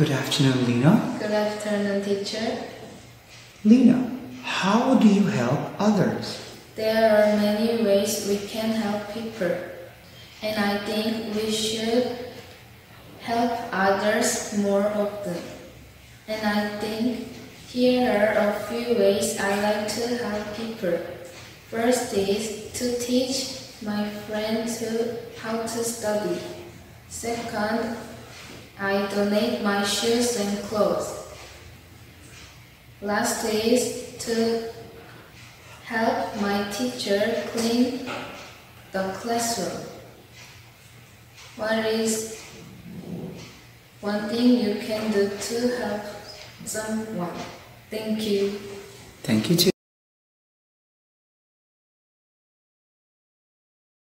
Good afternoon, Lina. Good afternoon, teacher. Lina, how do you help others? There are many ways we can help people, and I think we should help others more often. And I think here are a few ways I like to help people. First is to teach my friend to how to study. Second, I donate my shoes and clothes. Last is to help my teacher clean the classroom. What is one thing you can do to help someone? Thank you. Thank you,